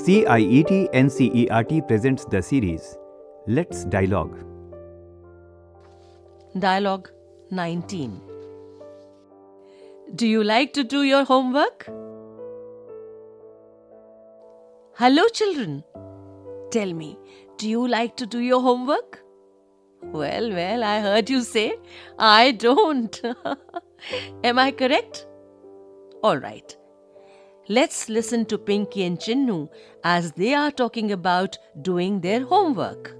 CIET NCERT presents the series Let's Dialogue. Dialogue 19. Do you like to do your homework? Hello, children. Tell me, do you like to do your homework? Well, well, I heard you say, I don't. Am I correct? All right. Let's listen to Pinky and Chinnu as they are talking about doing their homework.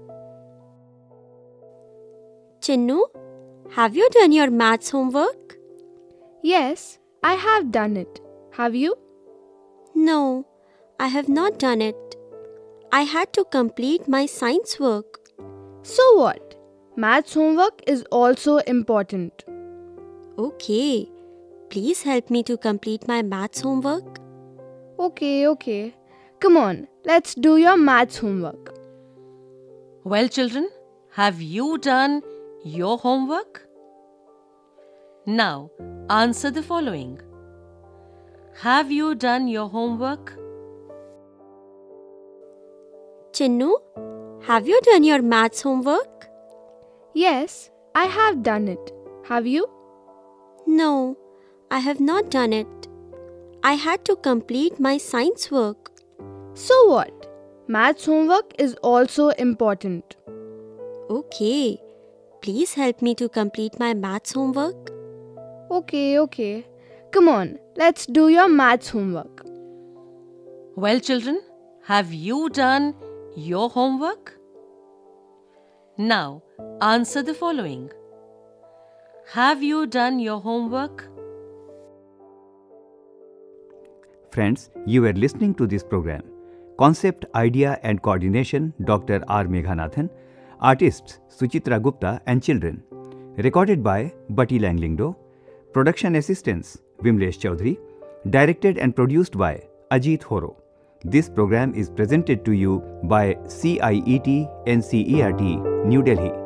Chinnu, have you done your maths homework? Yes, I have done it. Have you? No, I have not done it. I had to complete my science work. So what? Maths homework is also important. Okay, please help me to complete my maths homework. Okay, okay. Come on, let's do your maths homework. Well, children, have you done your homework? Now, answer the following Have you done your homework? Chinnu, have you done your maths homework? Yes, I have done it. Have you? No, I have not done it. I had to complete my science work. So what? Maths homework is also important. Okay, please help me to complete my maths homework. Okay, okay. Come on, let's do your maths homework. Well, children, have you done your homework? Now, answer the following Have you done your homework? Friends, you were listening to this program. Concept, idea, and coordination Dr. R. Meghanathan. Artists Suchitra Gupta and children. Recorded by Bati Langlingdo. Production assistants Vimlesh Chaudhary. Directed and produced by Ajit Horo. This program is presented to you by CIET NCERT, New Delhi.